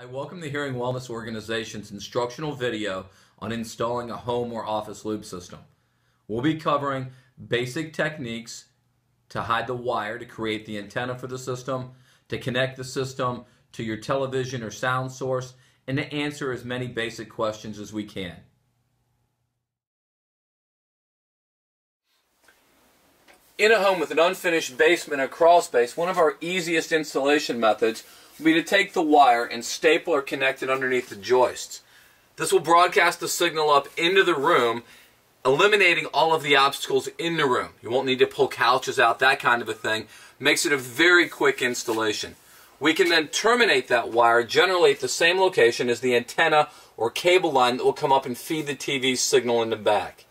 I welcome the Hearing Wellness Organization's instructional video on installing a home or office loop system. We'll be covering basic techniques to hide the wire to create the antenna for the system, to connect the system to your television or sound source, and to answer as many basic questions as we can. In a home with an unfinished basement or crawl space, one of our easiest installation methods will be to take the wire and staple or connect it underneath the joists. This will broadcast the signal up into the room, eliminating all of the obstacles in the room. You won't need to pull couches out, that kind of a thing. Makes it a very quick installation. We can then terminate that wire generally at the same location as the antenna or cable line that will come up and feed the TV signal in the back.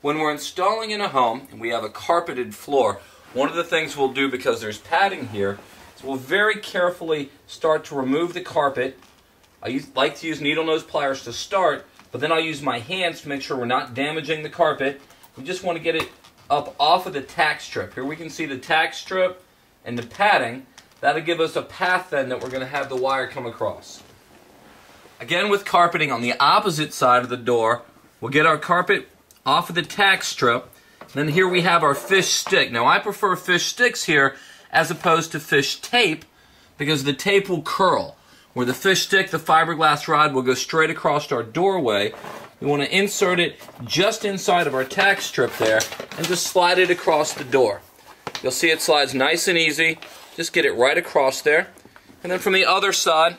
When we're installing in a home and we have a carpeted floor, one of the things we'll do because there's padding here is we'll very carefully start to remove the carpet. I use, like to use needle nose pliers to start, but then I'll use my hands to make sure we're not damaging the carpet. We just want to get it up off of the tack strip. Here we can see the tack strip and the padding. That'll give us a path then that we're going to have the wire come across. Again with carpeting on the opposite side of the door, we'll get our carpet off of the tack strip. Then here we have our fish stick. Now I prefer fish sticks here as opposed to fish tape because the tape will curl. Where the fish stick, the fiberglass rod will go straight across our doorway. We want to insert it just inside of our tack strip there and just slide it across the door. You'll see it slides nice and easy. Just get it right across there. And then from the other side,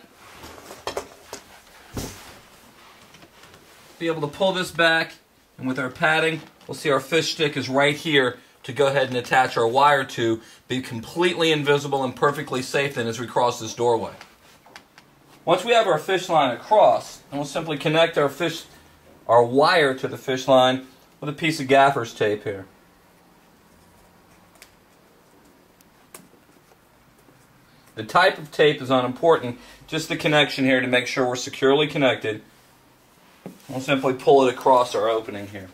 be able to pull this back and with our padding, we'll see our fish stick is right here to go ahead and attach our wire to, be completely invisible and perfectly safe then as we cross this doorway. Once we have our fish line across, then we'll simply connect our fish, our wire to the fish line with a piece of gaffer's tape here. The type of tape is unimportant, just the connection here to make sure we're securely connected We'll simply pull it across our opening here.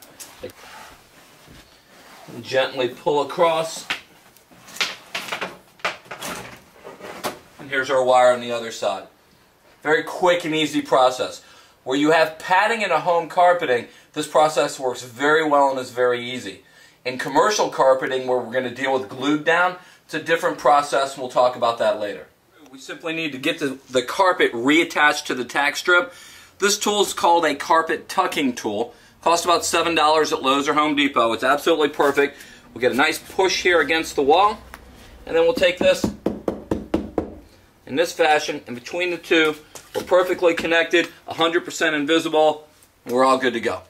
Gently pull across. And here's our wire on the other side. Very quick and easy process. Where you have padding in a home carpeting, this process works very well and is very easy. In commercial carpeting, where we're going to deal with glued down, it's a different process and we'll talk about that later. We simply need to get the, the carpet reattached to the tack strip this tool is called a carpet tucking tool. Costs about $7 at Lowe's or Home Depot. It's absolutely perfect. We'll get a nice push here against the wall, and then we'll take this in this fashion, and between the two, we're perfectly connected, 100% invisible, we're all good to go.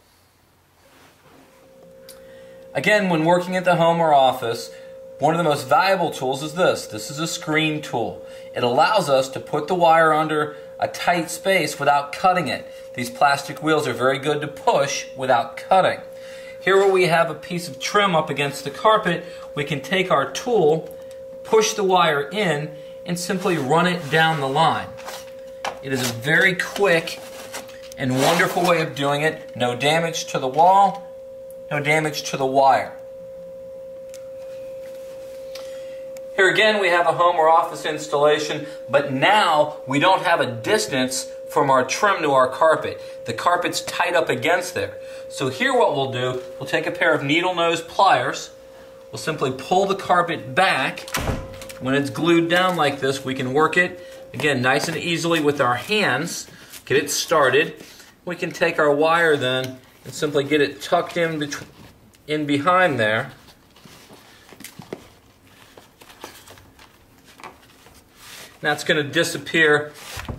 Again, when working at the home or office, one of the most valuable tools is this. This is a screen tool. It allows us to put the wire under a tight space without cutting it. These plastic wheels are very good to push without cutting. Here where we have a piece of trim up against the carpet, we can take our tool, push the wire in, and simply run it down the line. It is a very quick and wonderful way of doing it. No damage to the wall, no damage to the wire. Here again, we have a home or office installation, but now we don't have a distance from our trim to our carpet. The carpet's tight up against there. So here what we'll do, we'll take a pair of needle nose pliers, we'll simply pull the carpet back. When it's glued down like this, we can work it, again, nice and easily with our hands, get it started. We can take our wire then and simply get it tucked in, between in behind there. That's going to disappear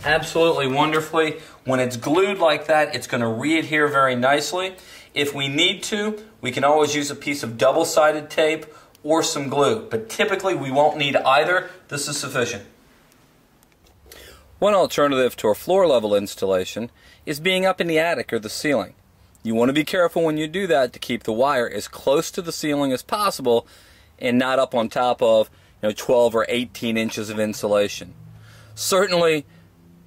absolutely wonderfully. When it's glued like that, it's going to readhere very nicely. If we need to, we can always use a piece of double-sided tape or some glue, but typically we won't need either. This is sufficient. One alternative to a floor level installation is being up in the attic or the ceiling. You want to be careful when you do that to keep the wire as close to the ceiling as possible and not up on top of you know, 12 or 18 inches of insulation. Certainly,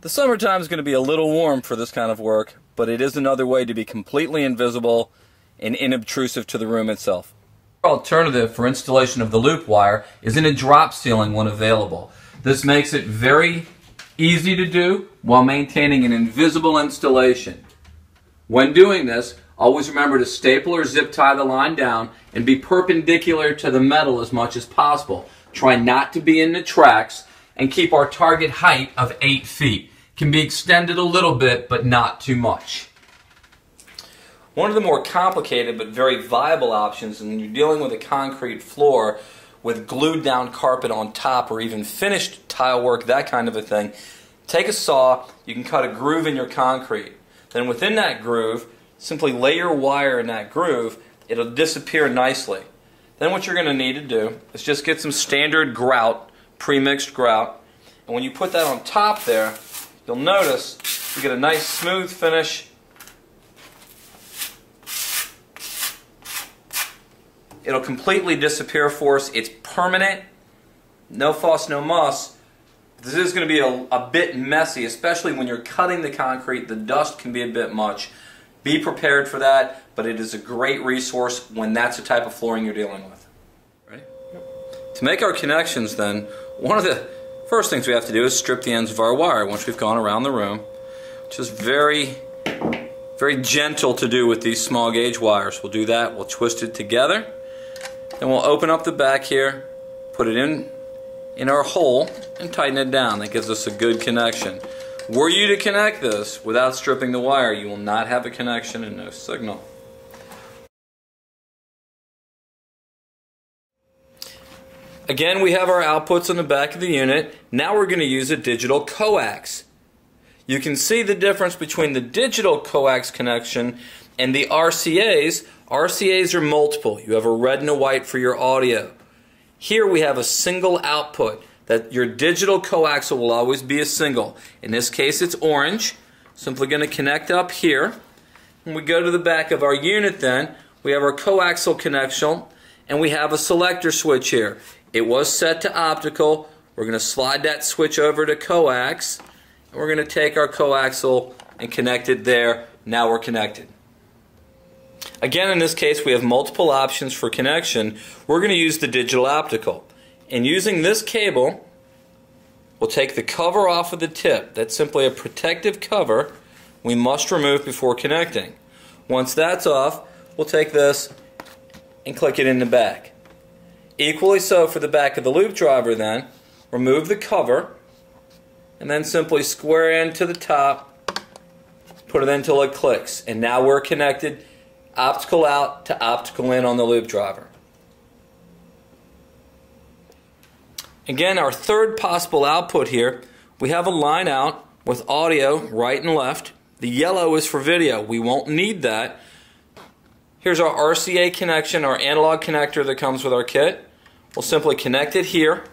the summertime is going to be a little warm for this kind of work, but it is another way to be completely invisible and inobtrusive to the room itself. Alternative for installation of the loop wire is in a drop ceiling when available. This makes it very easy to do while maintaining an invisible installation. When doing this, always remember to staple or zip tie the line down and be perpendicular to the metal as much as possible. Try not to be in the tracks and keep our target height of 8 feet. Can be extended a little bit, but not too much. One of the more complicated but very viable options when you're dealing with a concrete floor with glued down carpet on top or even finished tile work, that kind of a thing, take a saw, you can cut a groove in your concrete. Then within that groove, simply lay your wire in that groove, it'll disappear nicely. Then what you're going to need to do is just get some standard grout, pre-mixed grout, and when you put that on top there, you'll notice you get a nice smooth finish It'll completely disappear for us. It's permanent. No fuss, no muss. This is going to be a, a bit messy, especially when you're cutting the concrete. The dust can be a bit much. Be prepared for that, but it is a great resource when that's the type of flooring you're dealing with. Ready? Yep. To make our connections then, one of the first things we have to do is strip the ends of our wire once we've gone around the room, which is very, very gentle to do with these small gauge wires. We'll do that, we'll twist it together. Then we'll open up the back here, put it in, in our hole, and tighten it down. That gives us a good connection. Were you to connect this without stripping the wire, you will not have a connection and no signal. Again, we have our outputs on the back of the unit. Now we're going to use a digital coax. You can see the difference between the digital coax connection and the RCAs RCAs are multiple. You have a red and a white for your audio. Here we have a single output that your digital coaxial will always be a single. In this case it's orange. Simply going to connect up here. When we go to the back of our unit then, we have our coaxial connection and we have a selector switch here. It was set to optical. We're going to slide that switch over to coax. And we're going to take our coaxial and connect it there. Now we're connected. Again, in this case, we have multiple options for connection. We're going to use the digital optical. And using this cable, we'll take the cover off of the tip. That's simply a protective cover we must remove before connecting. Once that's off, we'll take this and click it in the back. Equally so for the back of the loop driver then, remove the cover and then simply square into the top, put it until it clicks. And now we're connected optical out to optical in on the loop driver. Again, our third possible output here, we have a line out with audio right and left. The yellow is for video. We won't need that. Here's our RCA connection, our analog connector that comes with our kit. We'll simply connect it here.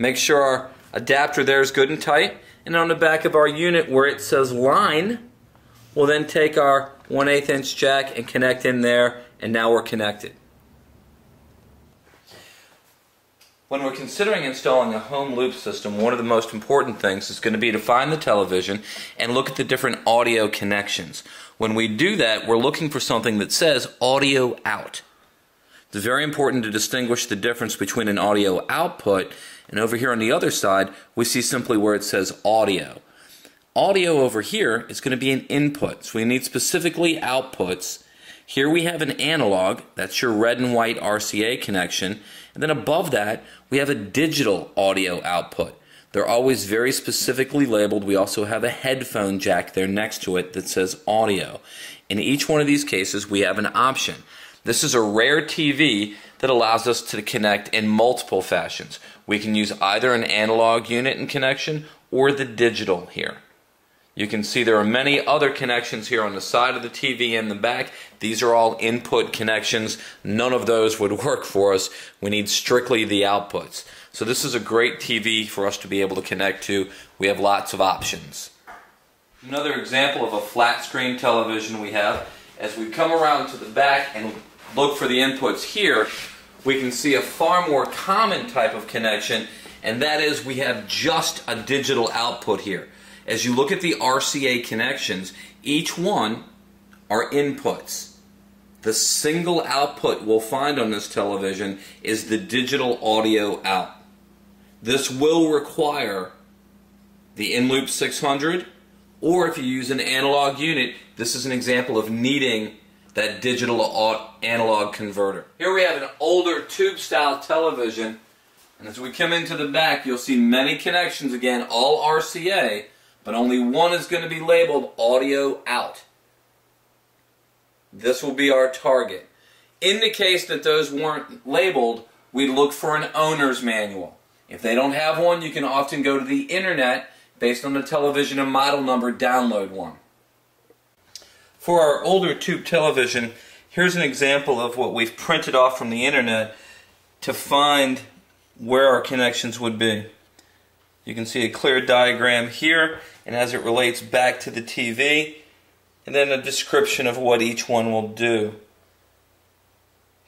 Make sure our adapter there is good and tight. And on the back of our unit where it says line, we'll then take our 1 8 inch jack and connect in there and now we're connected. When we're considering installing a home loop system, one of the most important things is going to be to find the television and look at the different audio connections. When we do that, we're looking for something that says audio out. It's very important to distinguish the difference between an audio output and over here on the other side, we see simply where it says audio. Audio over here is going to be an input, so we need specifically outputs. Here we have an analog, that's your red and white RCA connection, and then above that we have a digital audio output. They're always very specifically labeled. We also have a headphone jack there next to it that says audio. In each one of these cases we have an option. This is a rare TV that allows us to connect in multiple fashions. We can use either an analog unit in connection or the digital here. You can see there are many other connections here on the side of the TV in the back. These are all input connections. None of those would work for us. We need strictly the outputs. So this is a great TV for us to be able to connect to. We have lots of options. Another example of a flat screen television we have, as we come around to the back and look for the inputs here, we can see a far more common type of connection, and that is we have just a digital output here as you look at the RCA connections, each one are inputs. The single output we'll find on this television is the digital audio out. This will require the in-loop 600, or if you use an analog unit, this is an example of needing that digital analog converter. Here we have an older tube style television and as we come into the back you'll see many connections again all RCA but only one is going to be labeled audio out. This will be our target. In the case that those weren't labeled we look for an owner's manual. If they don't have one you can often go to the internet based on the television and model number download one. For our older tube television, here's an example of what we've printed off from the internet to find where our connections would be. You can see a clear diagram here and as it relates back to the TV and then a description of what each one will do.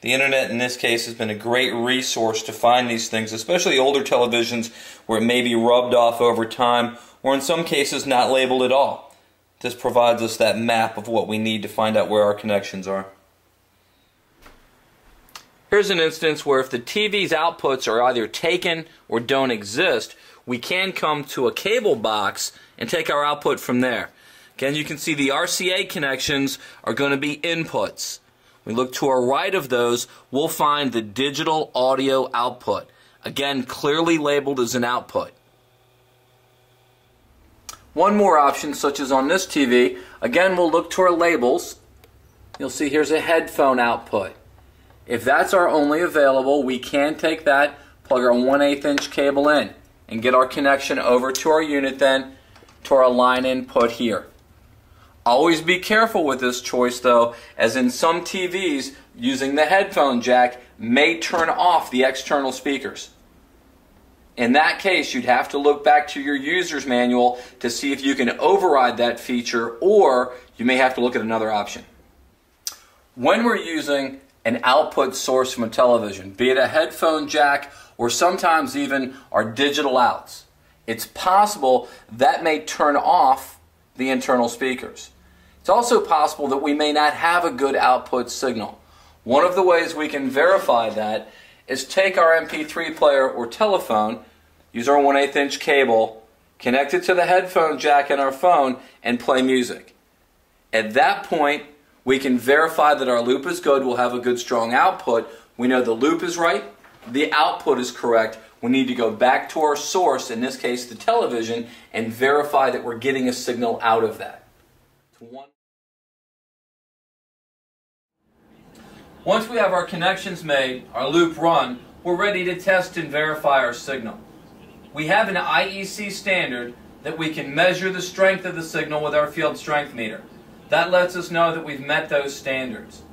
The internet in this case has been a great resource to find these things, especially older televisions where it may be rubbed off over time or in some cases not labeled at all. This provides us that map of what we need to find out where our connections are. Here's an instance where if the TV's outputs are either taken or don't exist, we can come to a cable box and take our output from there. Again, you can see the RCA connections are going to be inputs. We look to our right of those, we'll find the digital audio output. Again, clearly labeled as an output. One more option, such as on this TV, again we'll look to our labels. You'll see here's a headphone output. If that's our only available, we can take that, plug our 1 8 inch cable in, and get our connection over to our unit then to our line input here. Always be careful with this choice though, as in some TVs, using the headphone jack may turn off the external speakers. In that case, you'd have to look back to your user's manual to see if you can override that feature or you may have to look at another option. When we're using an output source from a television, be it a headphone jack or sometimes even our digital outs, it's possible that may turn off the internal speakers. It's also possible that we may not have a good output signal. One of the ways we can verify that is take our MP3 player or telephone, use our 1 8 inch cable, connect it to the headphone jack in our phone, and play music. At that point, we can verify that our loop is good, we'll have a good strong output. We know the loop is right, the output is correct. We need to go back to our source, in this case the television, and verify that we're getting a signal out of that. Once we have our connections made, our loop run, we're ready to test and verify our signal. We have an IEC standard that we can measure the strength of the signal with our field strength meter. That lets us know that we've met those standards.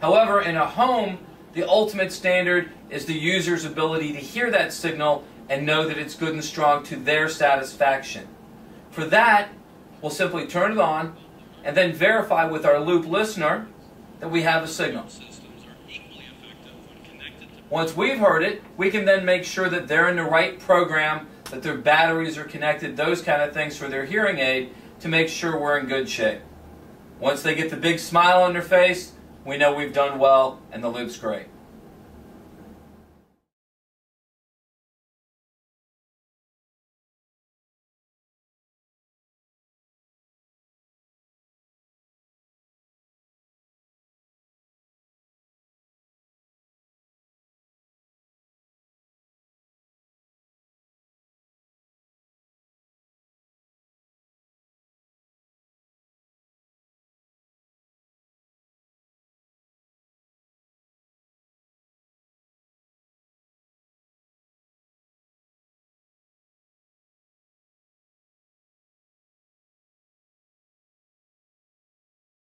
However, in a home, the ultimate standard is the user's ability to hear that signal and know that it's good and strong to their satisfaction. For that, we'll simply turn it on and then verify with our loop listener that we have a signal. Once we've heard it, we can then make sure that they're in the right program, that their batteries are connected, those kind of things for their hearing aid to make sure we're in good shape. Once they get the big smile on their face, we know we've done well and the loop's great.